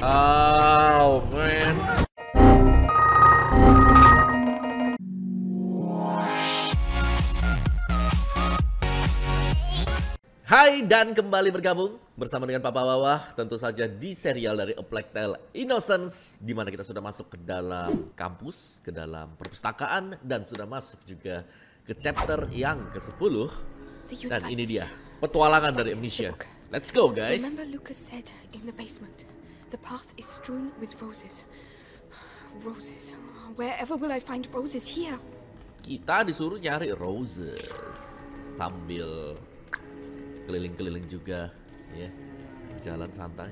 Oh man. Hai dan kembali bergabung bersama dengan Papa Wawah tentu saja di serial dari A Plague Tale Innocence di mana kita sudah masuk ke dalam kampus, ke dalam perpustakaan dan sudah masuk juga ke chapter yang ke-10 dan ini dia petualangan dari Amnesia. Let's go guys. Remember Lucas said in the basement, the path is strewn with roses. Roses. Wherever will I find roses here? Kita disuruh nyari roses sambil keliling-keliling juga ya jalan santai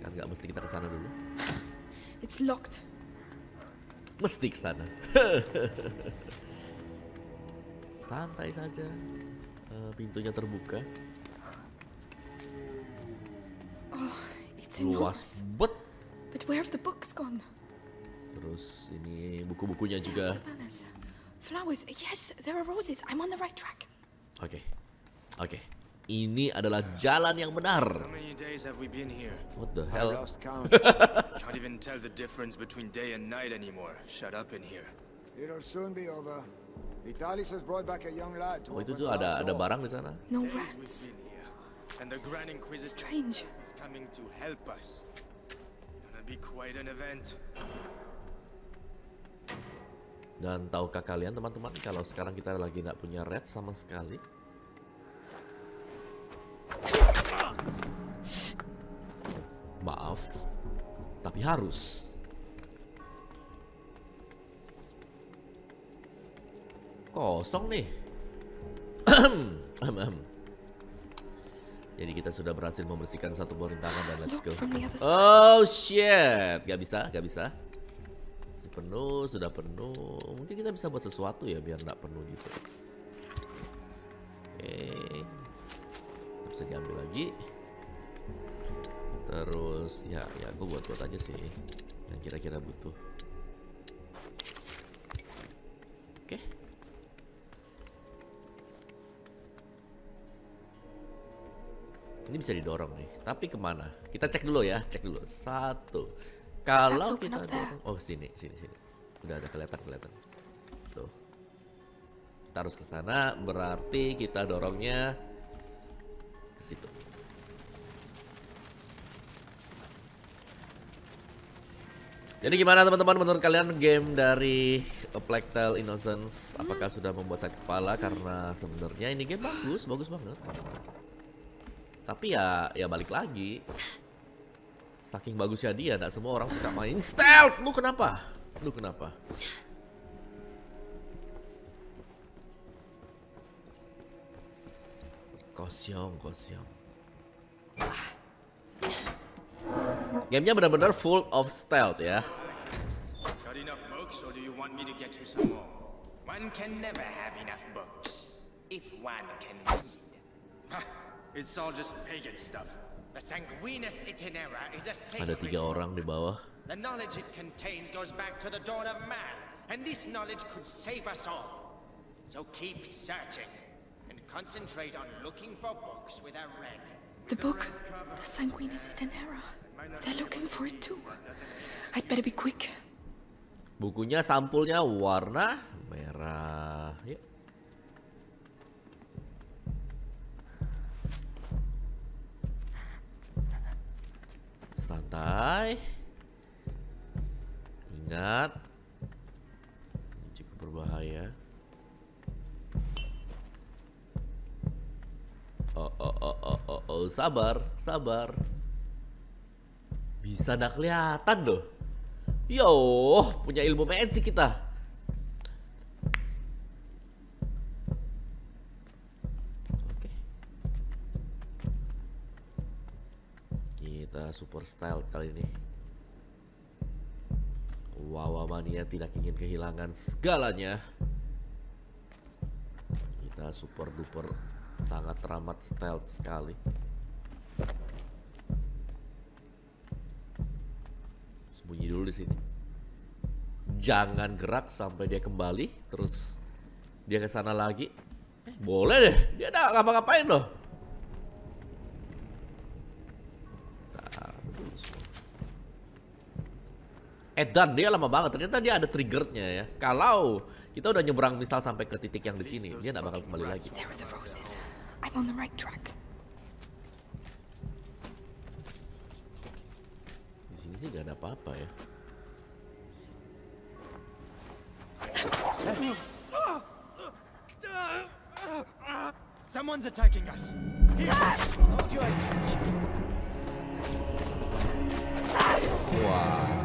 kan nggak mesti kita ke sana dulu It's locked. mesti ke sana santai saja Eh, pintunya terbuka luas bet But where have the books gone? terus ini buku-bukunya juga. Flowers. Yes, there are roses. I'm on the right track. oke oke ini adalah jalan yang benar How many days have we been here? what the hell. Can't even tell the difference between day and night anymore. Shut up in here. It'll soon be over. Vitalis has brought back a young lad to oh itu tuh ada ada barang di sana No rats. been here, and the Grand Inquisitor Strange. Coming to help us. Gonna be quite an event. Dan tahukah kalian teman-teman kalau sekarang kita lagi nggak punya red sama sekali? Maaf, tapi harus. Kosong nih. Jadi kita sudah berhasil membersihkan satu buah rintangan dan let's go. Oh shit, gak bisa, gak bisa. Penuh, sudah penuh. Mungkin kita bisa buat sesuatu ya biar nggak penuh gitu. Oke, Nggak bisa diambil lagi. Terus ya, ya gue buat buat aja sih yang kira-kira butuh. Ini bisa didorong nih, tapi ke mana? Kita cek dulu ya, cek dulu. Satu. Kalau kita dorong, oh sini, sini, sini. Udah ada kelihatan, kelihatan. Tuh. Kita harus ke sana, berarti kita dorongnya ke situ. Jadi gimana teman-teman menurut kalian game dari A Plague Tale Innocence apakah sudah membuat sakit kepala karena sebenarnya ini game bagus, bagus banget. Tapi ya ya balik lagi. Saking bagusnya dia, nggak semua orang suka main stealth. Lu kenapa? Lu kenapa? Kosong, kosong. Gamenya benar-benar full of stealth ya. One can never have enough books. If one can read. It's all just pagan stuff. The Sanguinus Itinera is a Ada sacred tiga orang di bawah. The knowledge it contains goes back to the dawn of man, and this knowledge could save us all. So keep searching, and concentrate on looking for books with a red. The book. The Sanguinus Itinera. They're looking for it too. I'd better be quick. Bukunya sampulnya warna merah. Santai. Ingat. Ini cukup berbahaya. Oh, oh, oh, oh, oh, oh, sabar, sabar. Bisa ndak kelihatan loh. Yo, punya ilmu magic kita. Oke. Kita super style kali ini. Wawa mania tidak ingin kehilangan segalanya. Kita super duper sangat teramat stealth sekali. Sembunyi dulu di sini. Jangan gerak sampai dia kembali, terus dia ke sana lagi. Eh, boleh deh, dia ada ngapa-ngapain loh. Edan dia lama banget. Ternyata dia ada triggernya ya. Kalau kita udah nyebrang misal sampai ke titik yang di sini, dia nggak bakal kembali lagi. I'm on the right track. Di sini sih gak ada apa-apa ya. Someone's attacking us. Here. Wah, gak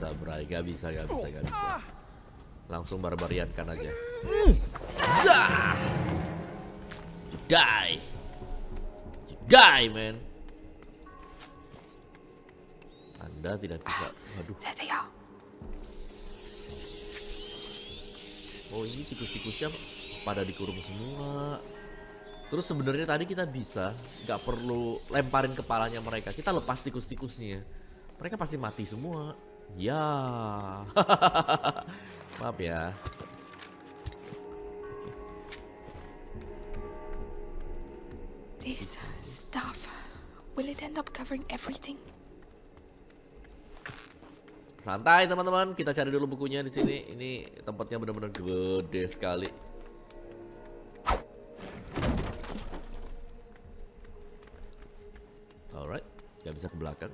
bisa, Bray. Gak bisa, gak bisa, gak bisa. Langsung barbariankan aja. Zah! You die. You die, man. Anda tidak bisa. Are. Oh, ini tikus-tikusnya pada dikurung semua. Terus sebenarnya tadi kita bisa nggak perlu lemparin kepalanya mereka. Kita lepas tikus-tikusnya. Mereka pasti mati semua. Ya. Maaf ya. This stuff. Will it end up covering everything? Santai teman-teman, kita cari dulu bukunya di sini. Ini tempatnya benar-benar gede sekali. Alright, nggak bisa ke belakang.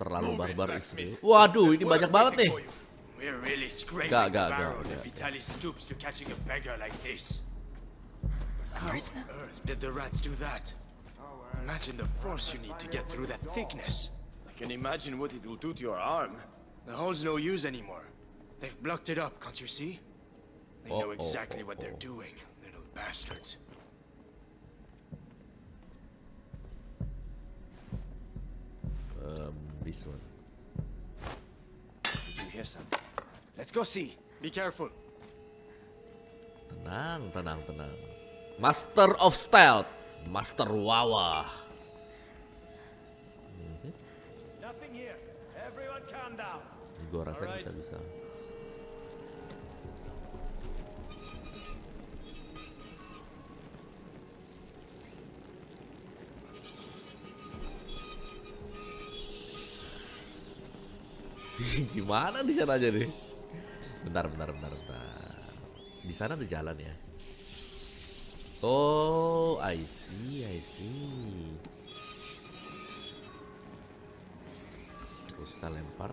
Terlalu barbarisme. Waduh, ini banyak banget nih. We're really scraping Go, go, the go, barrel okay, if okay. Vitaly stoops to catching a beggar like this. A prisoner. Earth, did the rats do that? Imagine the force you need to get through that thickness. I can imagine what it will do to your arm. The hole's no use anymore. They've blocked it up, can't you see? They know exactly what they're doing, little bastards. Um, this one. Did you hear something? Let's go see. Be careful. Tenang, tenang, tenang. Master of Stealth, Master Wawa. Nothing here. Everyone calm down. Ini gua rasa kita bisa. Gimana di sana aja nih? Bentar, bentar, bentar, bentar. Di sana ada jalan ya. Oh, I see, I see. Terus kita lempar.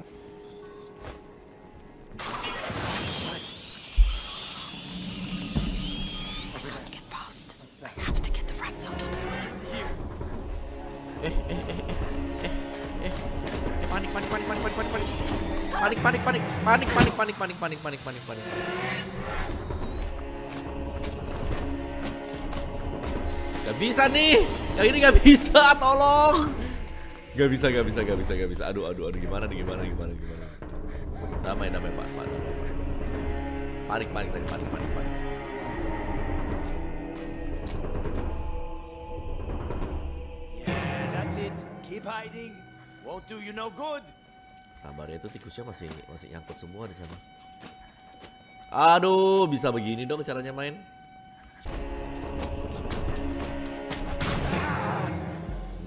Panik panik panik panik panik panik panik panik panik panik panik Gak bisa nih yang ini gak bisa tolong Gak bisa gak bisa gak bisa gak bisa aduh aduh aduh gimana nih gimana gimana gimana damai damai pak pak damai, Pak. panik panik panik panik panik panik Yeah, that's it. Keep hiding. Won't do you no good. Sabar ya itu tikusnya masih masih nyangkut semua di sana. Aduh, bisa begini dong caranya main.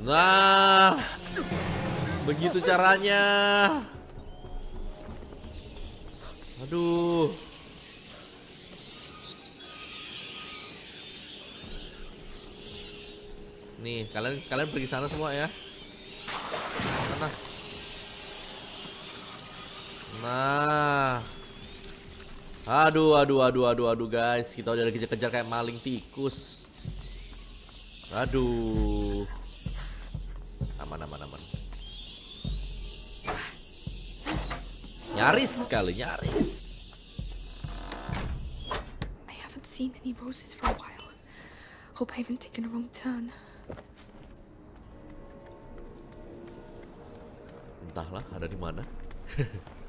Nah, begitu caranya. Aduh. Nih, kalian kalian pergi sana semua ya. Nah. Aduh, aduh, aduh, aduh, aduh guys, kita udah dikejar-kejar kayak maling tikus. Aduh. Aman, aman, aman. Nyaris sekali, nyaris. I haven't seen any roses for a while. Hope I haven't taken a wrong turn. Entahlah ada di mana.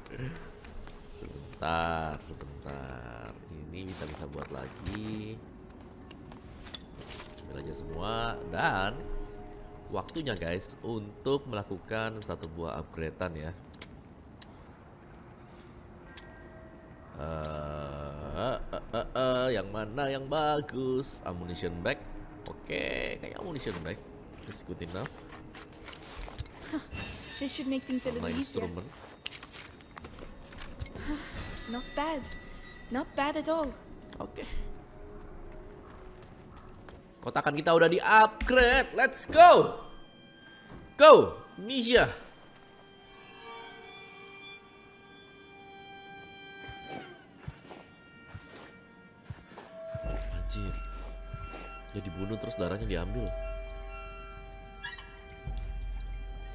sebentar, sebentar. Ini kita bisa buat lagi. Ambil aja semua dan waktunya guys untuk melakukan satu buah upgradean ya. Eh, eh, eh, eh, yang mana yang bagus? Ammunition bag. Oke, kayak ammunition bag. Is good enough. This should make things a little easier. Not bad. Not bad at all. Oke. Kotakan kita udah di upgrade. Let's go. Go, Misha. Anjir. Dia dibunuh terus darahnya diambil.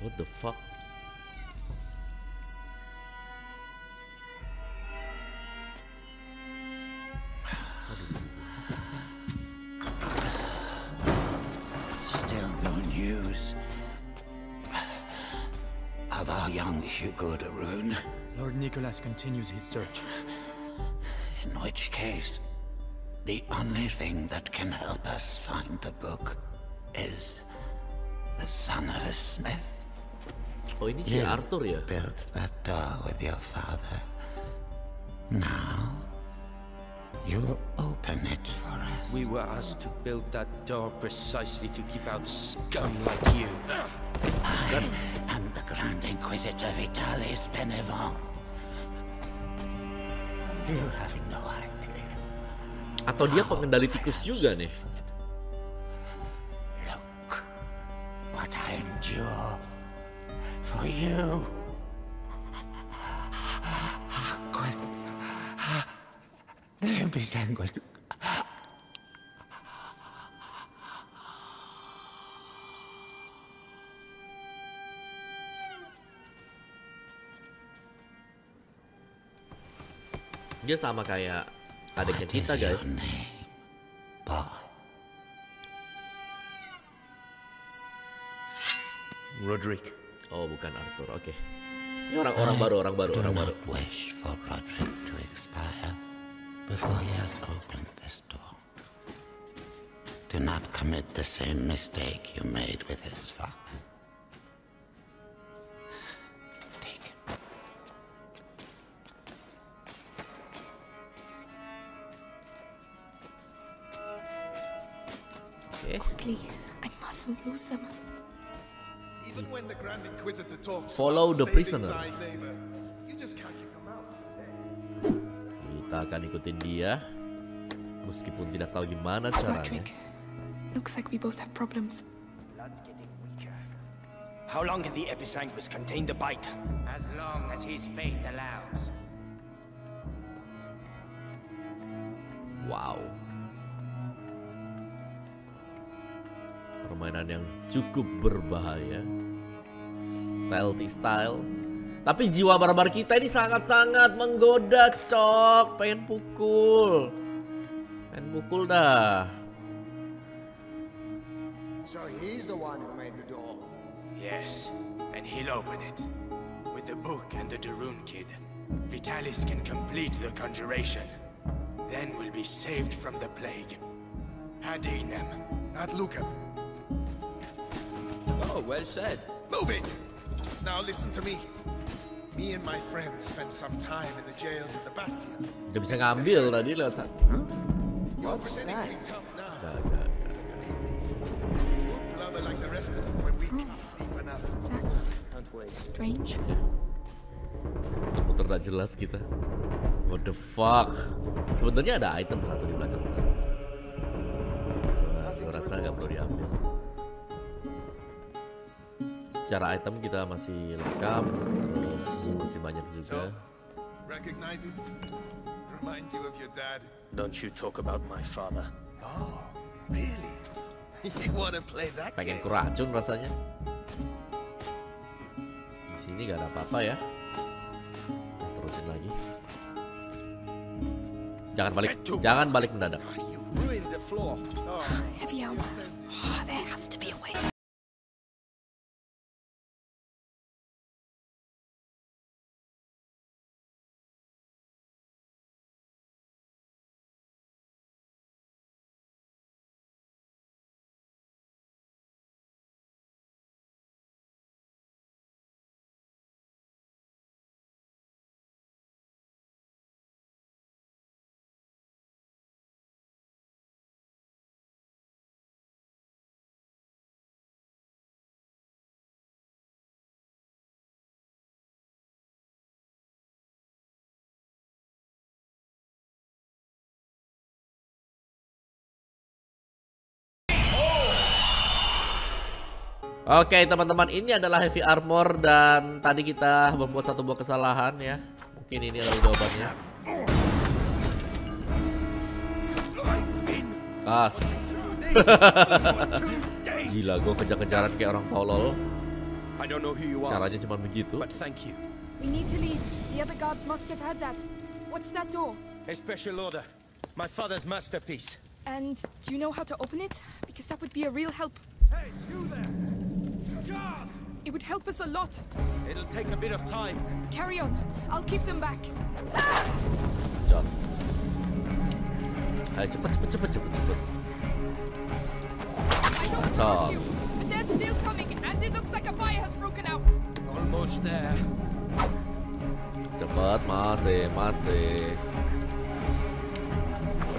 What the fuck? Of our young Hugo de Rune. Lord Nicholas continues his search. In which case, the only thing that can help us find the book is the son of a smith. Oh ini si Arthur ya? built that door with your father. Now, you'll open it for us. We were asked to build that door precisely to keep out scum like you. I am the Grand Inquisitor Vitalis Benevent. You have no idea. Atau dia pengendali tikus juga nih? Look what I endure for you. Nempi sangue. Dia sama kayak adiknya kita guys. Roderick. Oh bukan Arthur, oke. Ini orang orang baru, orang baru, orang baru. wish for Roderick to expire before he has opened this door. Do not commit the same mistake you made with his father. Oke. Quickly, I mustn't lose them. Even when the Grand Inquisitor talks Follow about the saving prisoner. thy neighbor, you just can't keep him out. Eh? Kita akan ikutin dia, meskipun tidak tahu gimana caranya. Roderick, looks like we both have problems. How long can the Episanguis contain the bite? As long as his faith allows. Wow. Permainan yang cukup berbahaya. Stealthy style. Tapi jiwa barbar kita ini sangat-sangat menggoda, cok. Pengen pukul. Pengen pukul dah. So he's the one who made the door. Yes, and he'll open it. With the book and the Darun kid, Vitalis can complete the conjuration. Then we'll be saved from the plague. Hadinem. At Lucan. Oh, well said. Move it! Now listen to me. Me and my friends spent some time in the jails of the Bastion. Gak bisa ngambil tadi. Gak, gak, gak. Like the rest of them when we come deep enough. That's strange. Muter-muter gak jelas kita. What the fuck? Sebenarnya ada item satu di belakang sana. Gue rasa nggak perlu diambil. Secara item kita masih lengkap, terus masih banyak juga. So, recognize it? Remind you of your dad? Don't you talk about my father. Oh, really? you wanna play that Pengen kuracun rasanya. Di sini gak ada apa-apa ya. Kita terusin lagi. Jangan balik, jangan balik mendadak. You ruined the floor. Heavy armor. Oke teman-teman ini adalah heavy armor dan tadi kita membuat satu buah kesalahan ya Mungkin ini adalah jawabannya Kas Gila gue kejar-kejaran kayak orang tolol Caranya cuma begitu but thank you. We need to leave. The other guards must have heard that. What's that door? A special order. My father's masterpiece. And do you know how to open it? Because that would be a real help. Hey, you there! Guard! It would help us a lot. It'll take a bit of time. Carry on. I'll keep them back. John Ayo cepet cepet cepet cepet cepet I don't Oh. trust you. But they're still coming, and it looks like a fire has broken out. Almost there. Cepet masih masih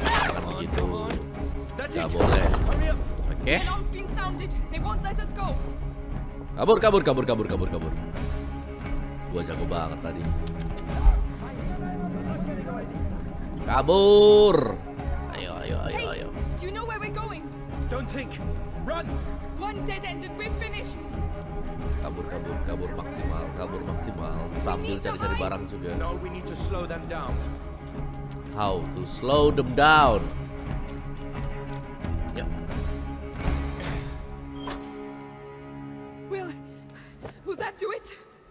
Jangan begitu That's Gak it. boleh Hurry up. Oke Alarm's been sounded. They won't let us go. Kabur kabur kabur kabur kabur kabur Gua jago banget tadi Kabur Ayo ayo ayo Hey, ayo do you know where we're going? Don't think. Run! One dead end and we're finished. Kabur kabur kabur maksimal Kabur maksimal Sambil cari-cari barang juga No, we need to slow them down. How to slow them down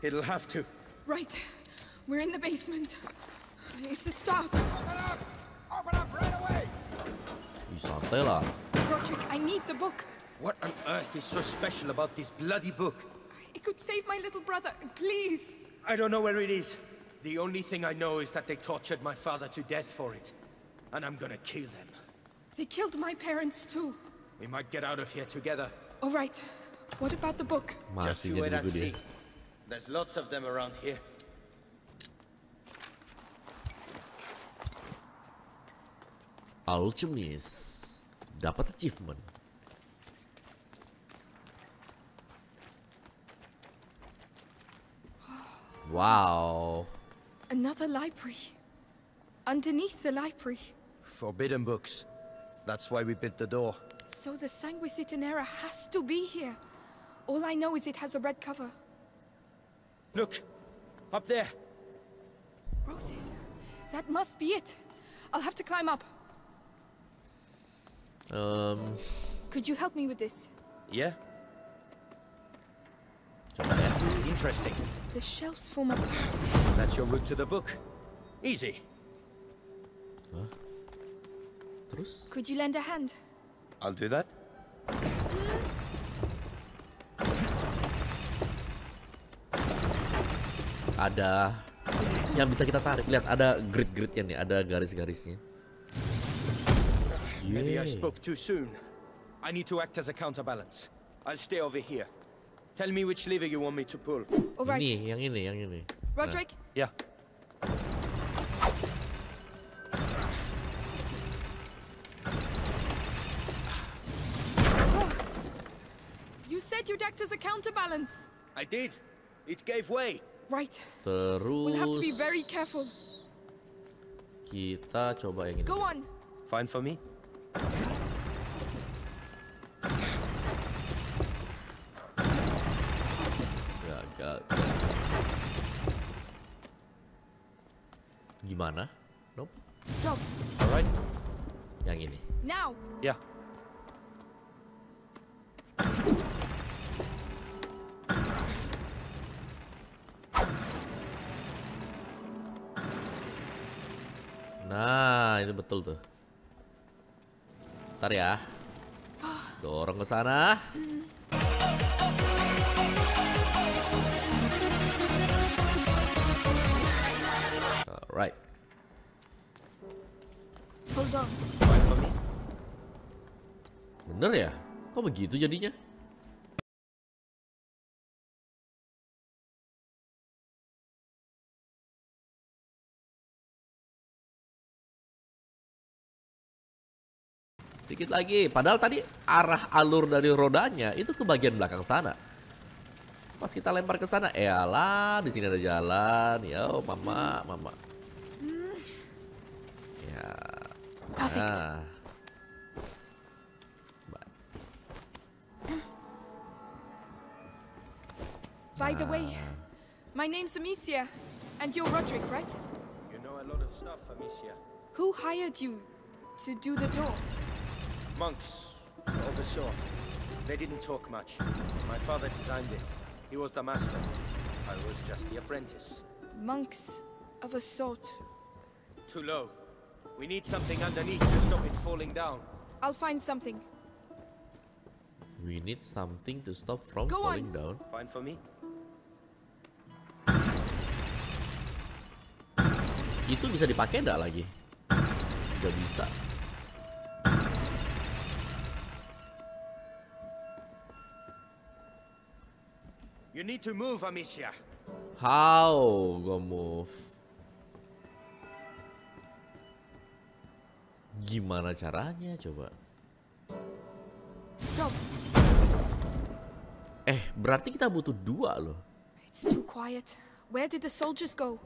It'll have to. Right. We're in the basement. It's a start. Open up! Open up right away! Ih, santai lah Roderick, I need the book. What on earth is so special about this bloody book? It could save my little brother. Please. I don't know where it is. The only thing I know is that they tortured my father to death for it. And I'm gonna kill them. They killed my parents too. We might get out of here together. All right. What about the book? Just you wait and see. There's lots of them around here. Alchemist Dapat achievement Wow Another library. Underneath the library. Forbidden books. That's why we built the door. So the Sanguis Itinera has to be here. All I know is it has a red cover. Look! Up there! Roses. That must be it. I'll have to climb up. Um. Could you help me with this? Yeah? Interesting. The shelves form a path. That's your route to the book. Easy. Terus Could you lend a hand? I'll do that. Ada yang bisa kita tarik Lihat ada grid-gridnya nih Ada garis-garisnya Maybe I spoke too soon. I need to act as a counterbalance. I'll stay over here. Tell me which lever you want me to pull. All right. Ini yang ini yang ini Nah, Roderick, Yeah. you said you'd act as a counterbalance. I did. It gave way. Right. Terus We'll have to be very careful. Kita coba yang ini Go on. Fine for me? Gagal Gimana? Nope Stop. Alright. Yang ini Now. Yeah. Nah, ini betul tuh. Ntar ya. Dorong ke sana. Alright. Hold on. Bener ya? Kok begitu jadinya? Dikit lagi, padahal tadi arah alur dari rodanya itu ke bagian belakang sana. Pas kita lempar ke sana, elah di sini ada jalan. Yo, mama, mama. Ya. Perfect. Nah. By the way, my name's Amicia, and you're Roderick, right? You know a lot of stuff, Amicia. Who hired you to do the door? Monks, of a sort. They didn't talk much. My father designed it. He was the master. I was just the apprentice. Monks of a sort. Too low. We need something underneath to stop it falling down. I'll find something. We need something to stop from Go falling on. down. Fine for me? Itu bisa dipakai enggak lagi? Udah bisa. You need to move, Amicia. How gua move? Gimana caranya coba? Stop. Eh, berarti kita butuh dua loh. It's too quiet. Where did the soldiers go?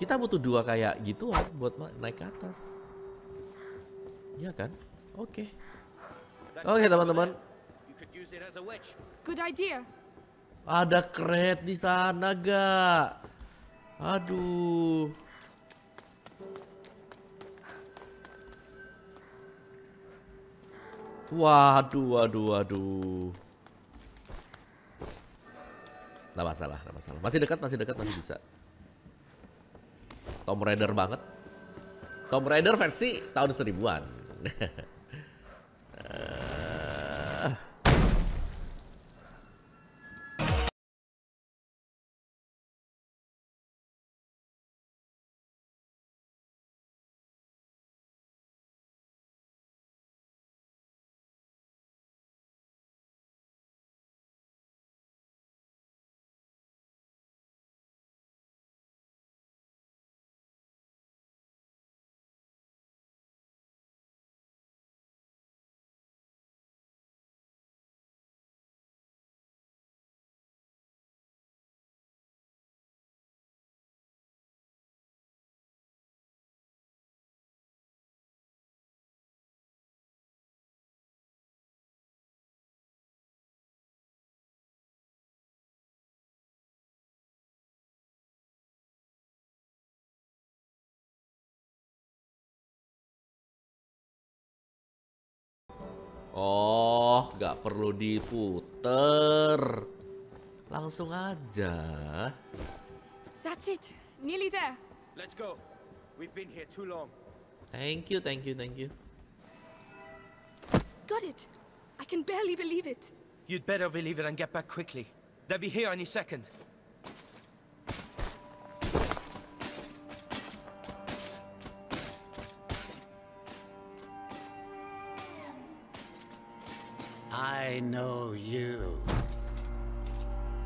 Kita butuh dua kayak gituan buat naik ke atas. Iya kan? Oke. That Oke door teman-teman. Good idea. Ada crate di sana gak? Aduh. Waduh, waduh, waduh. Nggak masalah, nggak masalah. Masih dekat, masih dekat, masih bisa. Tomb Raider banget. Tomb Raider versi tahun seribuan. Oh, nggak perlu diputer. Langsung aja. That's it. Nearly there. Let's go. We've been here too long. Thank you, thank you, thank you. Got it. I can barely believe it. You'd better believe it and get back quickly. They'll be here any second. I know you.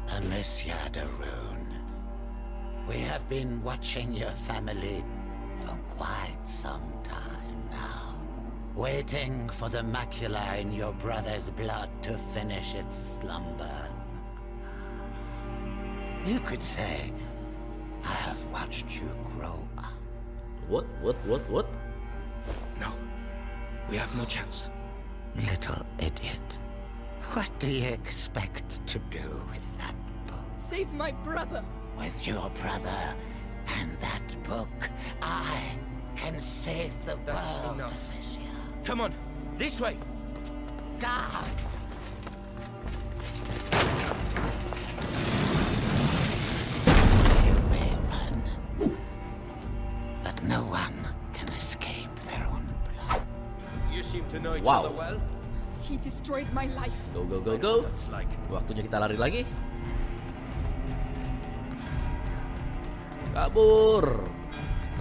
Amicia de We have been watching your family for quite some time now. Waiting for the macula in your brother's blood to finish its slumber. You could say, I have watched you grow up. What, what, what, what? No. We have no chance. Little idiot. What do you expect to do with that book? Save my brother. With your brother and that book, I can save the That's world, enough. Amicia. Come on, this way. Guards! You may run, but no one can escape their own blood. You seem to know each Wow. other well. He destroyed my life. Go, go, go, go. That's like. Waktunya kita lari lagi. Kabur.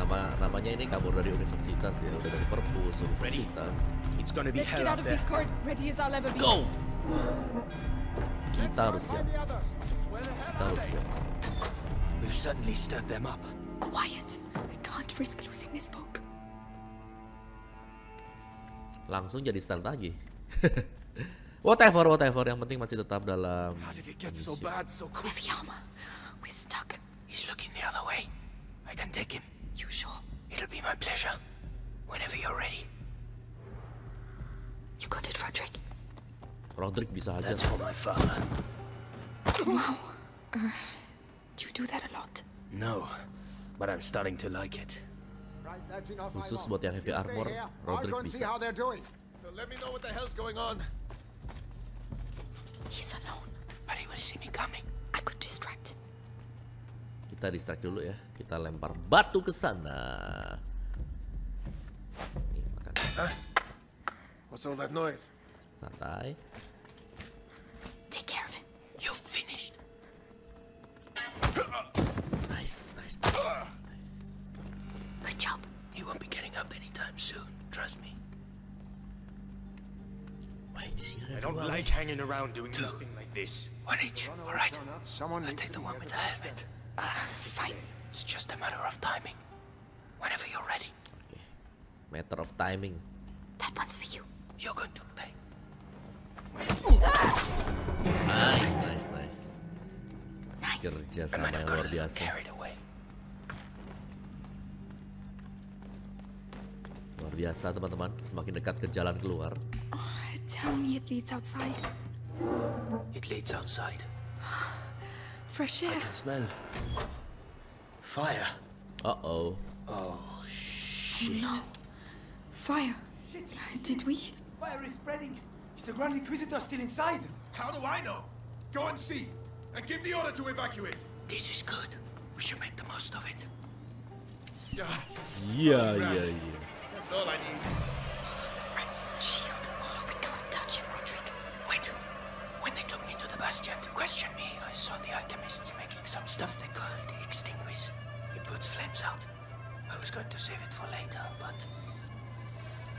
Nama namanya ini kabur dari universitas ya, udah dari perpus universitas. It's gonna be Let's hell get out of there. this court ready as I'll ever be. Go. Kita harus siap. Kita harus siap. We've certainly stirred them up. Quiet. I can't risk losing this book. Langsung jadi stealth lagi. whatever, whatever. Yang penting masih tetap dalam. How did it get so bad so quick? Armor. We're stuck. He's looking the other way. I can take him. You sure? It'll be my pleasure. Whenever you're ready. You got it, Frederick. Roderick bisa aja. That's for my father. Wow. Do you do that a lot? No, but I'm starting to like it. Right, that's enough. I Khusus buat yang heavy armor, Roderick go and see bisa. How they're doing. So let me know what the hell's going on. He's alone. But he will see me coming. I could distract him. Kita distract dulu ya. Kita lempar batu ke sana. Nih, makan. What's all that noise? Santai. Hanging around doing nothing like this. One each. All right. Someone I'll take the one with the the bus helmet. Ah, fine. It's just a matter of timing. Whenever you're ready, Oke. Matter of timing. That one's for you. you're going to pay. Ah! Nice, nice, nice. Nice. Kerja I sama might have yang got luar biasa. Eh? carried away. Luar biasa eh, teman-teman. Semakin dekat ke jalan keluar. Tell me it leads outside. It leads outside. Fresh air. I can smell fire. Uh oh. Oh shit! No. Fire. Did we? Fire is spreading. Is the Grand Inquisitor still inside? How do I know? Go and see. And give the order to evacuate. This is good. We should make the most of it. Yeah, Iya, iya, Congrats. iya. that's all I need. Question me, I saw the alchemists making some stuff they the Extinguish. It puts flames out. I was going to save it for later, but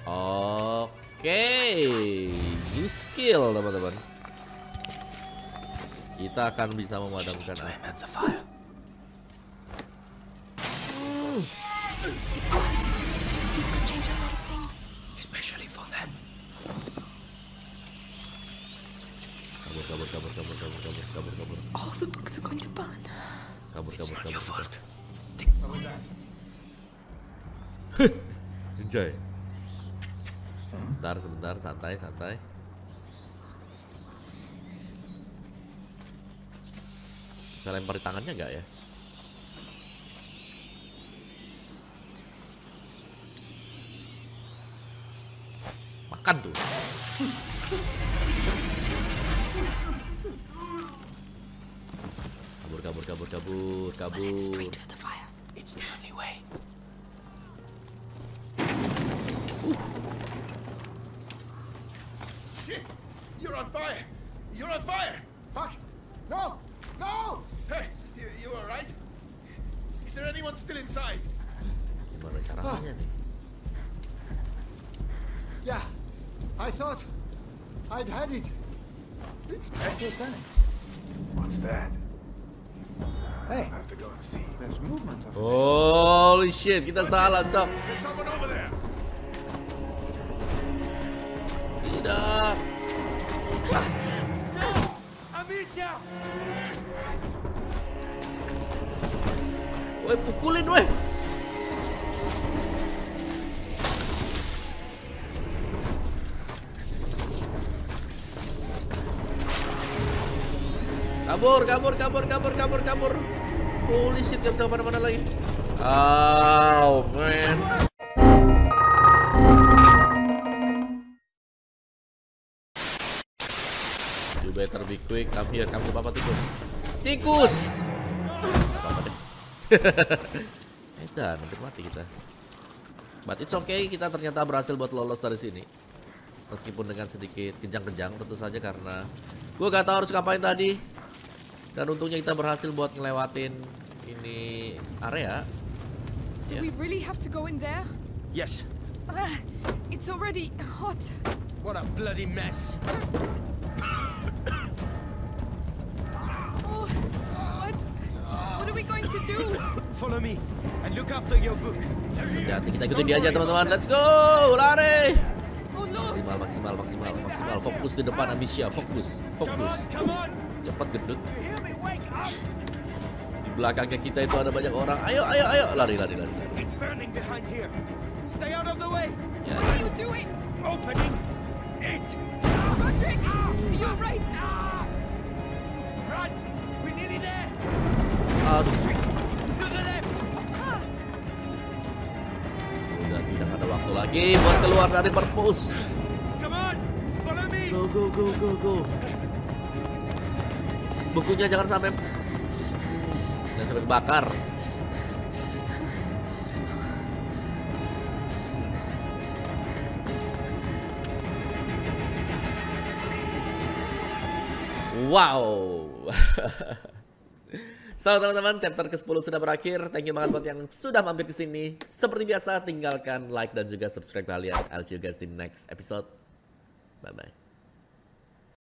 Oke, new skill teman-teman. Kita akan bisa memadamkan api. aim at the fire. This could change a lot of things. Especially for them. Kabur, kabur, kabur, kabur, kabur, kabur, kabur, kabur, All the books are going to burn. kabur, It's kabur, your kabur. fault. Enjoy. Sebentar, sebentar, santai, santai. Bisa lempar di tangannya nggak ya? Makan tuh. We'll head straight for the fire. It's the only way. Shit! You're on fire! You're on fire! Fuck! No! No! Hey, you, you alright? Is there anyone still inside? Gimana caranya nih? Yeah. I thought I'd had it. It's What's that? Holy shit, kita salah, cok. Tidak. Amicia! Woi, pukulin, woi. Kabur, kabur, kabur, kabur, kabur, kabur. Holy shit, gak bisa ke mana-mana lagi. Oh, man. You better be quick. Come here, kamu papa tikus. Tikus! Apa-apa deh. Edan, hampir mati kita. But it's okay, kita ternyata berhasil buat lolos dari sini. Meskipun dengan sedikit kejang-kejang tentu saja karena gue gak tahu harus ngapain tadi. Dan untungnya kita berhasil buat ngelewatin ini area. Do Yeah. we really have to go in there? Yes. Ah, it's already hot. What a bloody mess. Oh, what? What are we going to do? Follow me and look after your book. Hati-hati kita ikutin dia aja teman-teman. Let's go, lari. Oh! Maksimal, maksimal, maksimal, maksimal. Fokus di depan Amicia, fokus, fokus. on, come on. Cepat gendut belakangnya kita itu ada banyak orang. Ayo, ayo, ayo, lari, lari, lari. lari. Ya, ya. Tidak ada waktu lagi buat keluar dari perpus. Go, go, go, go, go. Bukunya jangan sampai kebakar. Wow. So teman-teman, chapter ke-10 sudah berakhir. Thank you banget buat yang sudah mampir ke sini. Seperti biasa, tinggalkan like dan juga subscribe kalian. I'll see you guys di next episode. Bye-bye.